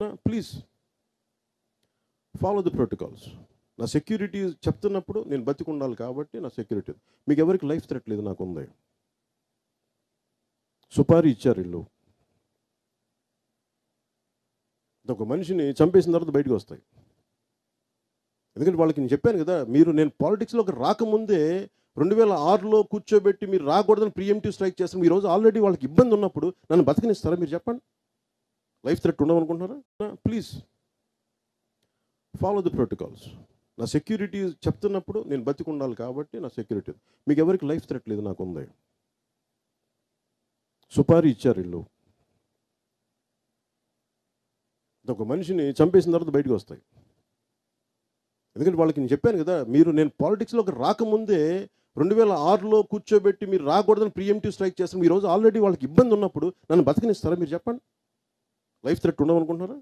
Please follow the protocols నా security చెప్తున్నప్పుడు నేను బతికుండాలి కాబట్టి నా సెక్యూరిటీ మీకు ఎవరికి లైఫ్ థ్రెట్ లేదు నాకు ఉంది. సుపారీ ఇచ్చారు ఇల్లు. ఒక మనిషిని చంపేసిన తర్వాత బయటకు వస్తాయి. ఎందుకంటే వాళ్ళకి నేను చెప్పాను కదా మీరు నేను పాలిటిక్స్లోకి రాకముందే రెండు వేల ఆరులో కూర్చోబెట్టి మీరు రాకూడదని ప్రియంటివ్ స్ట్రైక్ చేస్తాం ఈరోజు ఆల్రెడీ వాళ్ళకి ఇబ్బంది ఉన్నప్పుడు నన్ను బతకనిస్తారా మీరు చెప్పండి? లైఫ్ థ్రెట్ ఉండవనుకుంటున్నారా ప్లీజ్. ఫాలో ది ప్రోటోకాల్స్ నా సెక్యూరిటీ చెప్తున్నప్పుడు నేను బతికి ఉండాలి కాబట్టి నా సెక్యూరిటీ మీకు ఎవరికి లైఫ్ థ్రెట్ లేదు నాకు ఉంది. సుపారీ ఇచ్చారు ఇల్లు ఒక మనిషిని చంపేసిన తర్వాత బయటకు వస్తాయి. ఎందుకంటే వాళ్ళకి నేను చెప్పాను కదా మీరు నేను పాలిటిక్స్లోకి రాకముందే రెండు వేల ఆరులో కూర్చోబెట్టి మీరు రాకూడదని ప్రియంటివ్ స్ట్రైక్ చేస్తాం ఈరోజు ఆల్రెడీ వాళ్ళకి ఇబ్బంది ఉన్నప్పుడు నన్ను బతకనిస్తారా మీరు చెప్పండి? Life threat ఉండవనుకుంటున్నారా?